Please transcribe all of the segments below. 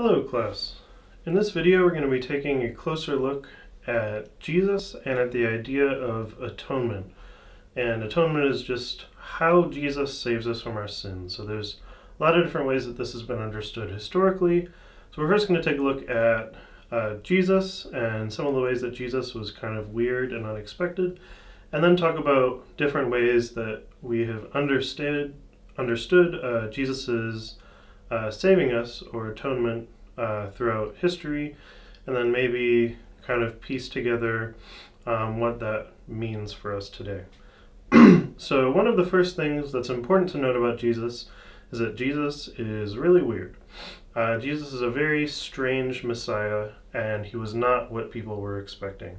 Hello class. In this video we're going to be taking a closer look at Jesus and at the idea of atonement. And atonement is just how Jesus saves us from our sins. So there's a lot of different ways that this has been understood historically. So we're first going to take a look at uh, Jesus and some of the ways that Jesus was kind of weird and unexpected, and then talk about different ways that we have understood understood uh, Jesus's uh, saving us or atonement uh, throughout history, and then maybe kind of piece together um, what that means for us today. so, one of the first things that's important to note about Jesus is that Jesus is really weird. Uh, Jesus is a very strange Messiah, and he was not what people were expecting.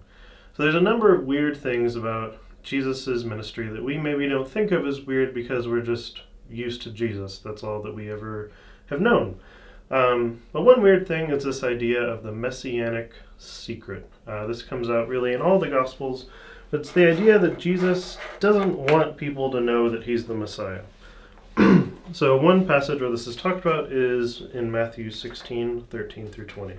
So, there's a number of weird things about Jesus' ministry that we maybe don't think of as weird because we're just used to Jesus. That's all that we ever have known. Um, but one weird thing is this idea of the messianic secret. Uh, this comes out really in all the Gospels. But it's the idea that Jesus doesn't want people to know that he's the Messiah. so, one passage where this is talked about is in Matthew 16 13 through 20.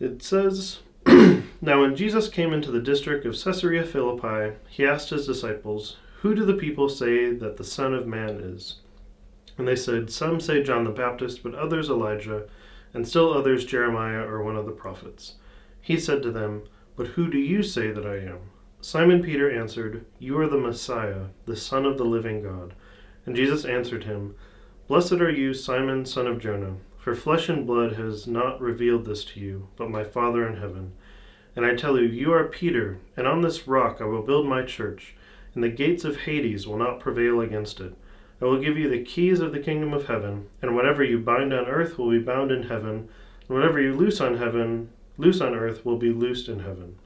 It says, Now, when Jesus came into the district of Caesarea Philippi, he asked his disciples, Who do the people say that the Son of Man is? And they said, Some say John the Baptist, but others Elijah, and still others Jeremiah or one of the prophets. He said to them, But who do you say that I am? Simon Peter answered, You are the Messiah, the Son of the living God. And Jesus answered him, Blessed are you, Simon, son of Jonah, for flesh and blood has not revealed this to you, but my Father in heaven. And I tell you, you are Peter, and on this rock I will build my church, and the gates of Hades will not prevail against it. I will give you the keys of the kingdom of heaven, and whatever you bind on earth will be bound in heaven, and whatever you loose on heaven, loose on earth will be loosed in heaven.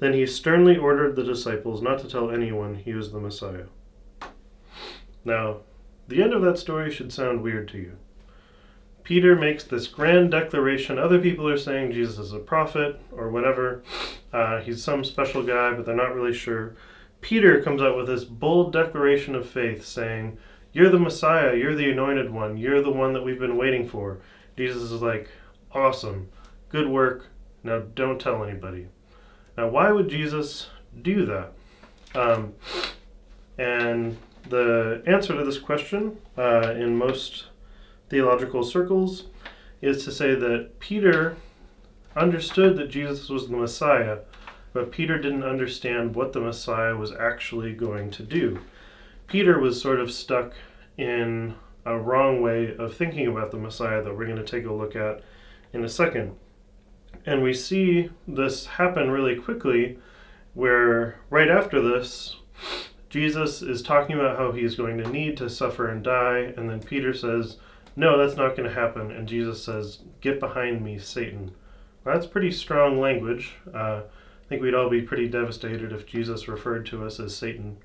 Then he sternly ordered the disciples not to tell anyone he was the Messiah. Now, the end of that story should sound weird to you. Peter makes this grand declaration. Other people are saying Jesus is a prophet or whatever. Uh, he's some special guy, but they're not really sure. Peter comes out with this bold declaration of faith saying, you're the Messiah. You're the anointed one. You're the one that we've been waiting for. Jesus is like, Awesome. Good work. Now don't tell anybody. Now, why would Jesus do that? Um, and the answer to this question uh, in most theological circles is to say that Peter understood that Jesus was the Messiah, but Peter didn't understand what the Messiah was actually going to do. Peter was sort of stuck in a wrong way of thinking about the Messiah that we're going to take a look at in a second. And we see this happen really quickly, where right after this, Jesus is talking about how he's going to need to suffer and die, and then Peter says, No, that's not going to happen. And Jesus says, Get behind me, Satan. Well, that's pretty strong language. Uh, I think we'd all be pretty devastated if Jesus referred to us as Satan.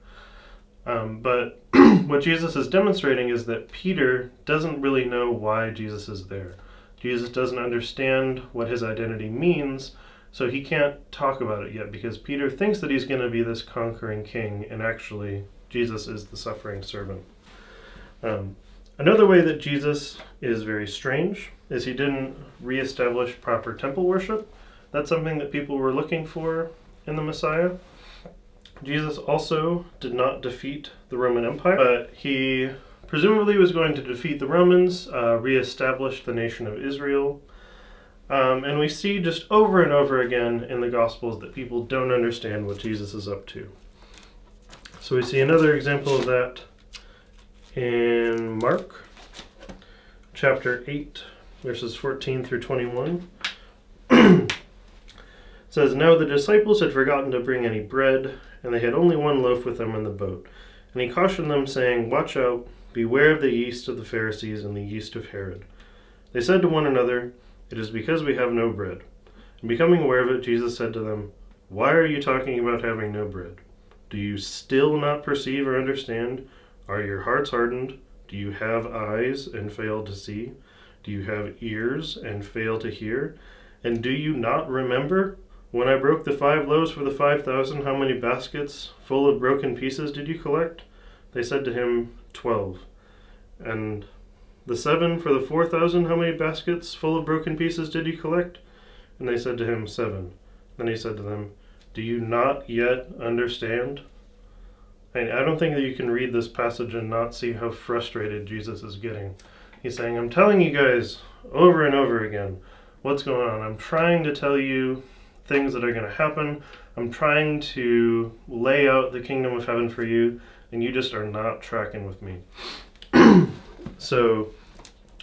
Um, but what Jesus is demonstrating is that Peter doesn't really know why Jesus is there. Jesus doesn't understand what his identity means, so he can't talk about it yet because Peter thinks that he's going to be this conquering king, and actually, Jesus is the suffering servant. Um, another way that Jesus is very strange is he didn't reestablish proper temple worship. That's something that people were looking for in the Messiah. Jesus also did not defeat the Roman Empire, but he presumably was going to defeat the Romans, uh, reestablish the nation of Israel. Um, and we see just over and over again in the Gospels that people don't understand what Jesus is up to. So we see another example of that in Mark chapter 8, verses 14 through 21. it says, Now the disciples had forgotten to bring any bread and they had only one loaf with them in the boat. And he cautioned them, saying, Watch out, beware of the yeast of the Pharisees and the yeast of Herod. They said to one another, It is because we have no bread. And becoming aware of it, Jesus said to them, Why are you talking about having no bread? Do you still not perceive or understand? Are your hearts hardened? Do you have eyes and fail to see? Do you have ears and fail to hear? And do you not remember? When I broke the five loaves for the five thousand, how many baskets full of broken pieces did you collect? They said to him, Twelve. And The seven for the four thousand, how many baskets full of broken pieces did you collect? And they said to him, Seven. Then he said to them, Do you not yet understand? And I don't think that you can read this passage and not see how frustrated Jesus is getting. He's saying, I'm telling you guys over and over again what's going on. I'm trying to tell you things that are going to happen. I'm trying to lay out the kingdom of heaven for you, and you just are not tracking with me. so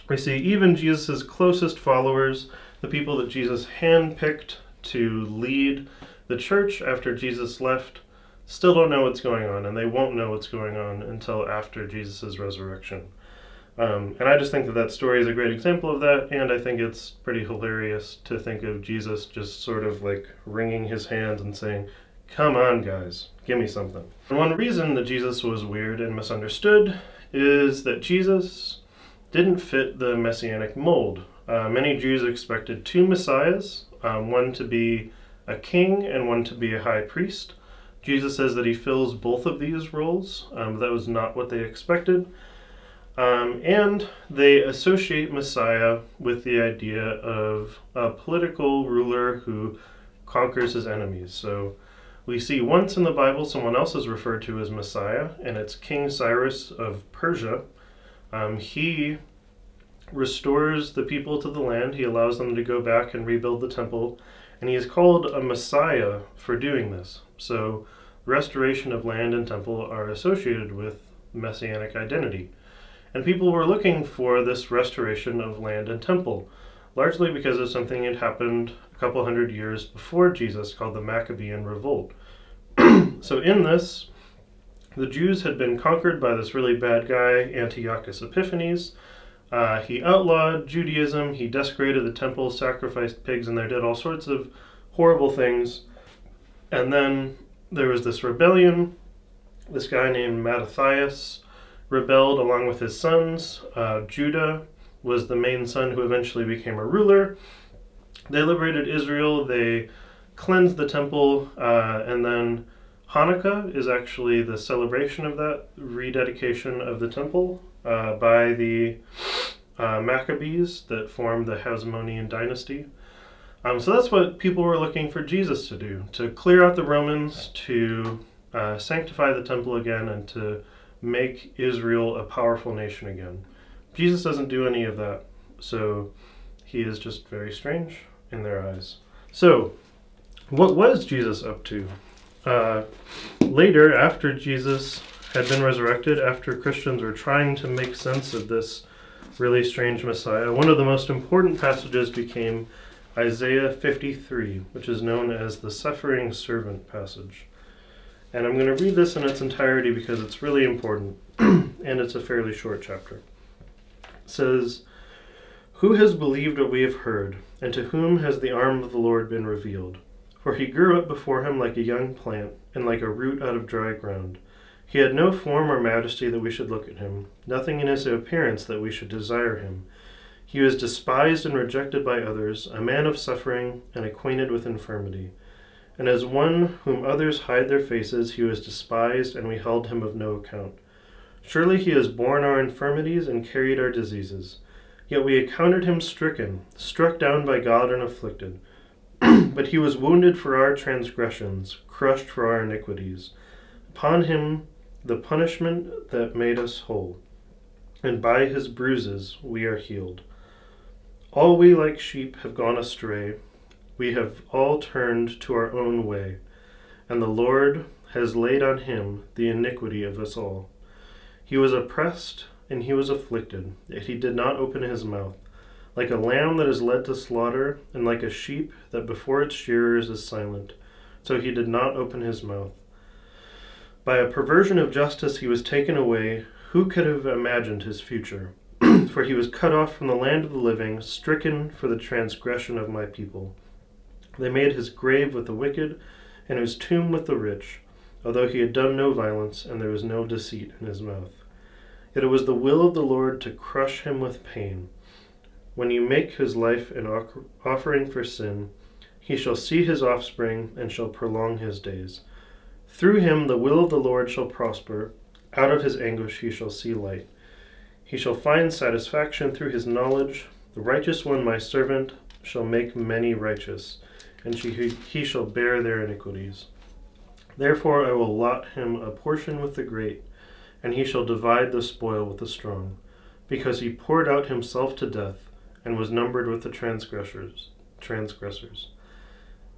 we see even Jesus' closest followers, the people that Jesus handpicked to lead the church after Jesus left, still don't know what's going on, and they won't know what's going on until after Jesus' resurrection. Um, and I just think that that story is a great example of that, and I think it's pretty hilarious to think of Jesus just sort of like wringing his hands and saying, Come on, guys, give me something. And one reason that Jesus was weird and misunderstood is that Jesus didn't fit the messianic mold. Uh, many Jews expected two messiahs, um, one to be a king and one to be a high priest. Jesus says that he fills both of these roles. Um, that was not what they expected. Um, and they associate Messiah with the idea of a political ruler who conquers his enemies. So we see once in the Bible someone else is referred to as Messiah, and it's King Cyrus of Persia. Um, he restores the people to the land, he allows them to go back and rebuild the temple, and he is called a Messiah for doing this. So restoration of land and temple are associated with messianic identity. And people were looking for this restoration of land and temple, largely because of something that happened a couple hundred years before Jesus called the Maccabean Revolt. so, in this, the Jews had been conquered by this really bad guy, Antiochus Epiphanes. Uh, he outlawed Judaism, he desecrated the temple, sacrificed pigs in there, did all sorts of horrible things. And then there was this rebellion. This guy named Mattathias rebelled along with his sons. Uh, Judah was the main son who eventually became a ruler. They liberated Israel, they cleansed the temple, uh, and then Hanukkah is actually the celebration of that rededication of the temple uh, by the uh, Maccabees that formed the Hasmonean dynasty. Um, so that's what people were looking for Jesus to do to clear out the Romans, to uh, sanctify the temple again, and to make Israel a powerful nation again. Jesus doesn't do any of that, so he is just very strange in their eyes. So, what was Jesus up to? Uh, later, after Jesus had been resurrected, after Christians were trying to make sense of this really strange Messiah, one of the most important passages became Isaiah 53, which is known as the suffering servant passage. And I'm going to read this in its entirety because it's really important and it's a fairly short chapter. It says, Who has believed what we have heard, and to whom has the arm of the Lord been revealed? For he grew up before him like a young plant, and like a root out of dry ground. He had no form or majesty that we should look at him, nothing in his appearance that we should desire him. He was despised and rejected by others, a man of suffering and acquainted with infirmity. And as one whom others hide their faces, he was despised, and we held him of no account. Surely he has borne our infirmities and carried our diseases. Yet we accounted him stricken, struck down by God, and afflicted. but he was wounded for our transgressions, crushed for our iniquities. Upon him the punishment that made us whole, and by his bruises we are healed. All we like sheep have gone astray we have all turned to our own way, and the Lord has laid on him the iniquity of us all. He was oppressed and he was afflicted, yet he did not open his mouth. Like a lamb that is led to slaughter, and like a sheep that before its shearers is silent, so he did not open his mouth. By a perversion of justice he was taken away. Who could have imagined his future? for he was cut off from the land of the living, stricken for the transgression of my people. They made his grave with the wicked, and his tomb with the rich, although he had done no violence, and there was no deceit in his mouth. Yet it was the will of the Lord to crush him with pain. When you make his life an offering for sin, he shall see his offspring, and shall prolong his days. Through him the will of the Lord shall prosper, out of his anguish he shall see light. He shall find satisfaction through his knowledge. The righteous one, my servant, shall make many righteous, and she, he shall bear their iniquities. Therefore I will allot him a portion with the great, and he shall divide the spoil with the strong, because he poured out himself to death, and was numbered with the transgressors. Transgressors.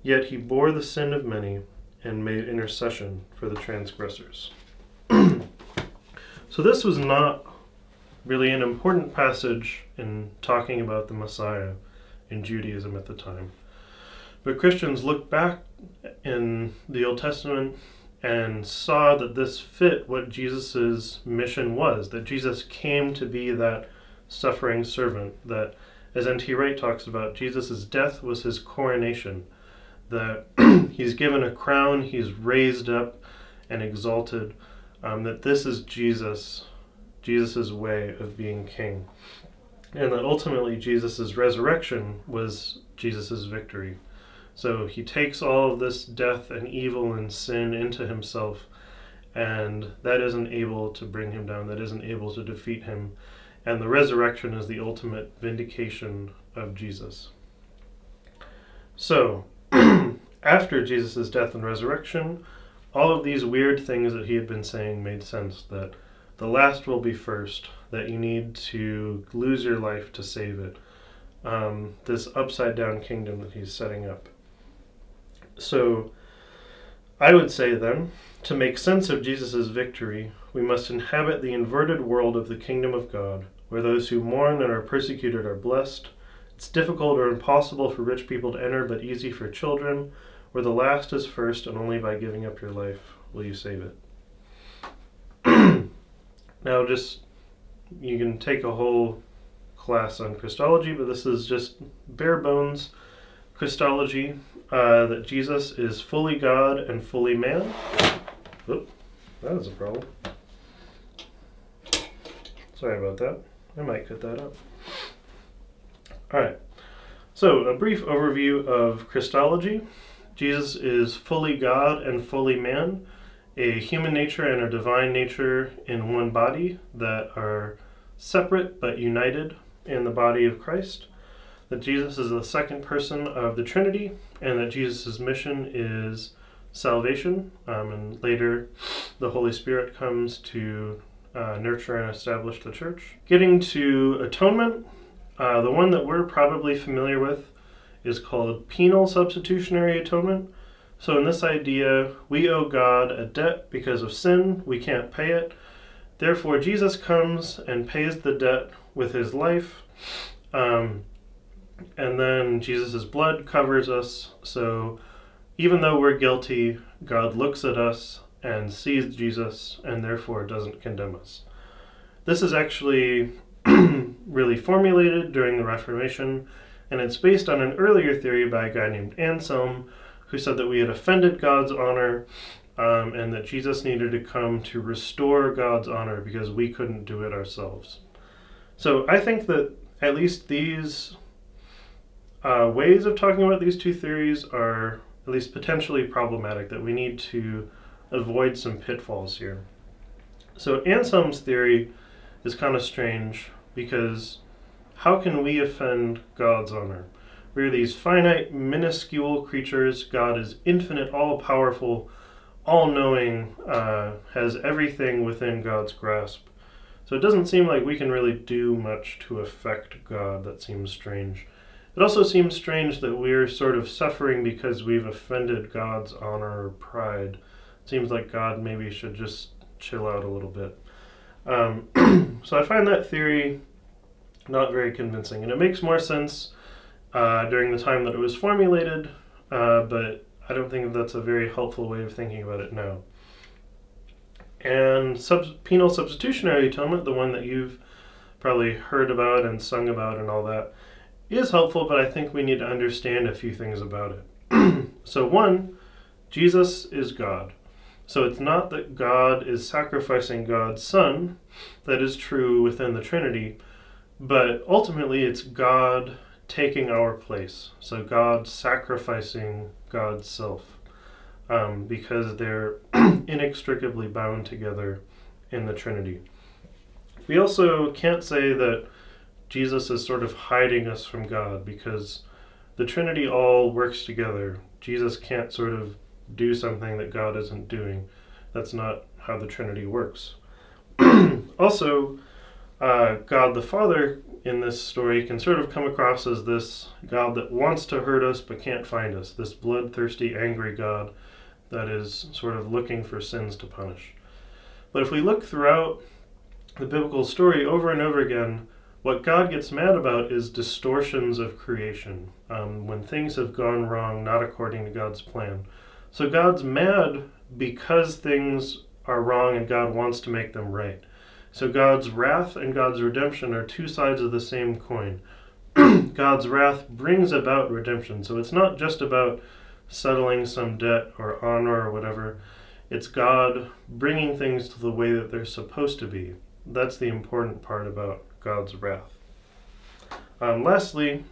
Yet he bore the sin of many, and made intercession for the transgressors. so this was not really an important passage in talking about the Messiah in Judaism at the time. But Christians looked back in the Old Testament and saw that this fit what Jesus' mission was, that Jesus came to be that suffering servant, that, as N.T. Wright talks about, Jesus' death was his coronation, that he's given a crown, he's raised up and exalted, um, that this is Jesus Jesus' way of being king. And that ultimately Jesus' resurrection was Jesus' victory. So he takes all of this death and evil and sin into himself, and that isn't able to bring him down, that isn't able to defeat him. And the resurrection is the ultimate vindication of Jesus. So, after Jesus' death and resurrection, all of these weird things that he had been saying made sense that the last will be first, that you need to lose your life to save it. Um, this upside down kingdom that he's setting up. So, I would say then, to make sense of Jesus' victory, we must inhabit the inverted world of the kingdom of God, where those who mourn and are persecuted are blessed. It's difficult or impossible for rich people to enter, but easy for children, where the last is first, and only by giving up your life will you save it. Now, just you can take a whole class on Christology, but this is just bare bones Christology uh, that Jesus is fully God and fully man. Oop, that is a problem. Sorry about that. I might cut that up. All right. So, a brief overview of Christology. Jesus is fully God and fully man a human nature and a divine nature in one body that are separate but united in the body of Christ. That Jesus is the second person of the Trinity, and that Jesus' mission is salvation. Um, and later, the Holy Spirit comes to uh, nurture and establish the church. Getting to atonement, uh, the one that we're probably familiar with is called penal substitutionary atonement. So, in this idea, we owe God a debt because of sin, we can't pay it. Therefore, Jesus comes and pays the debt with his life. Um, and then Jesus' blood covers us. So, even though we're guilty, God looks at us and sees Jesus and therefore doesn't condemn us. This is actually really formulated during the Reformation, and it's based on an earlier theory by a guy named Anselm who said that we had offended God's honor um, and that Jesus needed to come to restore God's honor because we couldn't do it ourselves. So I think that at least these uh, ways of talking about these two theories are at least potentially problematic, that we need to avoid some pitfalls here. So Anselm's theory is kind of strange because how can we offend God's honor? We are these finite, minuscule creatures. God is infinite, all powerful, all knowing, uh, has everything within God's grasp. So it doesn't seem like we can really do much to affect God. That seems strange. It also seems strange that we're sort of suffering because we've offended God's honor or pride. It seems like God maybe should just chill out a little bit. Um, so I find that theory not very convincing, and it makes more sense uh, during the time that it was formulated, uh, but I don't think that's a very helpful way of thinking about it now. And sub- penal substitutionary atonement, the one that you've probably heard about and sung about and all that, is helpful, but I think we need to understand a few things about it. so, one, Jesus is God. So it's not that God is sacrificing God's Son, that is true within the Trinity, but ultimately it's God taking our place. So God sacrificing God's self um, because they're inextricably bound together in the Trinity. We also can't say that Jesus is sort of hiding us from God because the Trinity all works together. Jesus can't sort of do something that God isn't doing. That's not how the Trinity works. also, uh, God the Father in this story can sort of come across as this God that wants to hurt us but can't find us, this bloodthirsty, angry God that is sort of looking for sins to punish. But if we look throughout the biblical story over and over again, what God gets mad about is distortions of creation, um, when things have gone wrong, not according to God's plan. So God's mad because things are wrong and God wants to make them right. So God's wrath and God's redemption are two sides of the same coin. God's wrath brings about redemption. So it's not just about settling some debt or honor or whatever. It's God bringing things to the way that they're supposed to be. That's the important part about God's wrath. Um, lastly,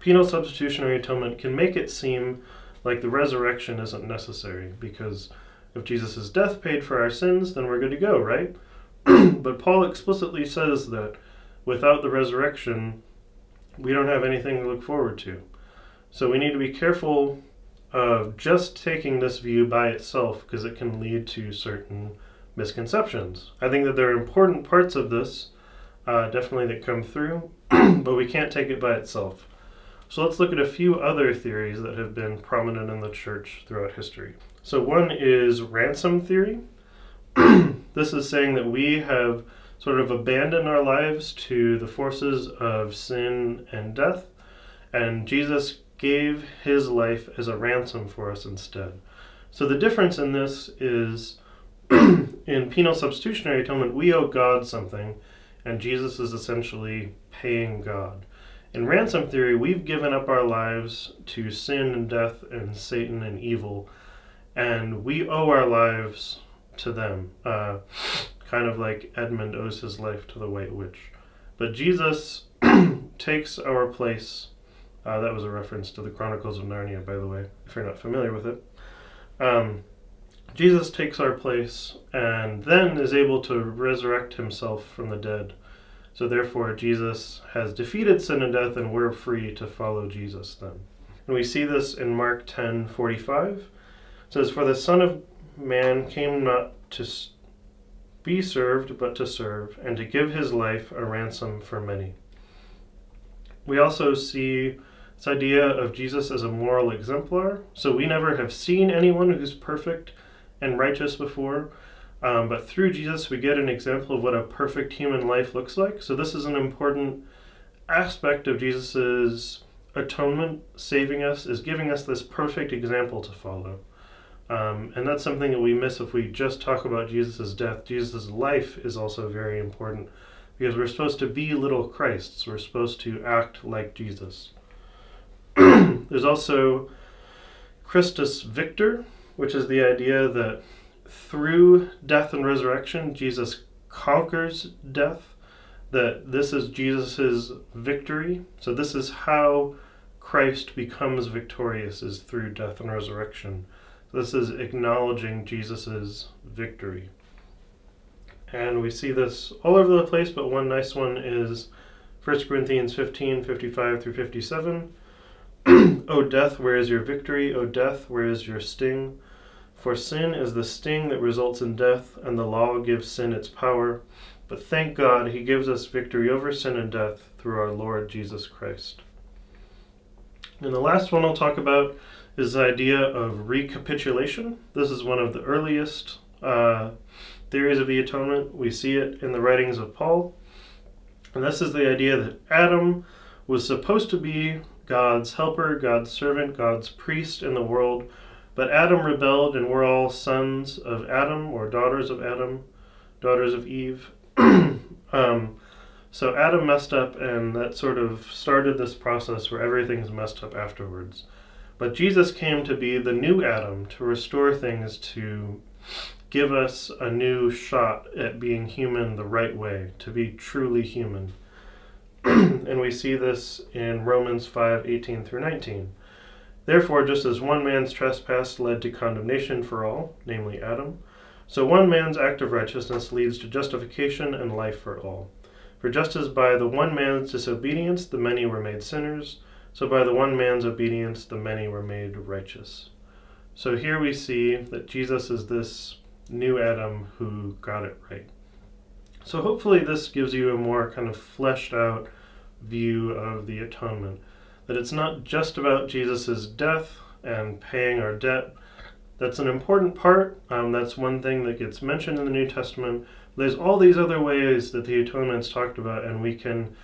penal substitutionary atonement can make it seem like the resurrection isn't necessary because if Jesus' death paid for our sins, then we're good to go, right? but Paul explicitly says that without the resurrection, we don't have anything to look forward to. So we need to be careful of just taking this view by itself because it can lead to certain misconceptions. I think that there are important parts of this, uh, definitely, that come through, but we can't take it by itself. So let's look at a few other theories that have been prominent in the church throughout history. So one is ransom theory. this is saying that we have sort of abandoned our lives to the forces of sin and death, and Jesus gave his life as a ransom for us instead. So the difference in this is in penal substitutionary atonement, we owe God something, and Jesus is essentially paying God. In ransom theory, we've given up our lives to sin and death and Satan and evil, and we owe our lives to them. Uh, kind of like Edmund owes his life to the White Witch. But Jesus takes our place. Uh, that was a reference to the Chronicles of Narnia, by the way, if you're not familiar with it. Um, Jesus takes our place and then is able to resurrect himself from the dead so therefore, Jesus has defeated sin and death, and we're free to follow Jesus then. And we see this in Mark 10 45. It says, For the Son of Man came not to be served, but to serve, and to give his life a ransom for many. We also see this idea of Jesus as a moral exemplar. So we never have seen anyone who's perfect and righteous before. Um, but through Jesus, we get an example of what a perfect human life looks like. So, this is an important aspect of Jesus' atonement, saving us, is giving us this perfect example to follow. Um, and that's something that we miss if we just talk about Jesus' death. Jesus' life is also very important because we're supposed to be little Christs, we're supposed to act like Jesus. There's also Christus Victor, which is the idea that through death and resurrection, Jesus conquers death, that this is Jesus' victory. So, this is how Christ becomes victorious, is through death and resurrection. This is acknowledging Jesus' victory. And we see this all over the place, but one nice one is 1 Corinthians 15 55 through 57. O death, where is your victory? O death, where is your sting? For sin is the sting that results in death, and the law gives sin its power. But thank God, He gives us victory over sin and death through our Lord Jesus Christ. And the last one I'll talk about is the idea of recapitulation. This is one of the earliest uh, theories of the atonement. We see it in the writings of Paul. And this is the idea that Adam was supposed to be God's helper, God's servant, God's priest in the world but Adam rebelled, and we're all sons of Adam or daughters of Adam, daughters of Eve. um, so Adam messed up, and that sort of started this process where everything's messed up afterwards. But Jesus came to be the new Adam, to restore things, to give us a new shot at being human the right way, to be truly human. and we see this in Romans 5 18 through 19. Therefore, just as one man's trespass led to condemnation for all, namely Adam, So one man's act of righteousness leads to justification and life for all. For just as by the one man's disobedience the many were made sinners, so by the one man's obedience the many were made righteous. So here we see that Jesus is this new Adam who got it right. So hopefully this gives you a more kind of fleshed out view of the atonement. That it's not just about Jesus' death and paying our debt. That's an important part. Um, that's one thing that gets mentioned in the New Testament. There's all these other ways that the atonement's talked about, and we can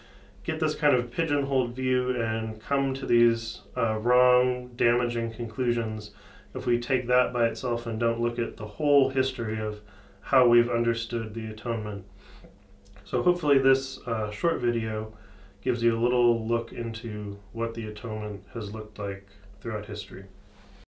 get this kind of pigeonholed view and come to these uh, wrong, damaging conclusions if we take that by itself and don't look at the whole history of how we've understood the atonement. So hopefully this uh, short video gives you a little look into what the atonement has looked like throughout history.